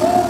Woo!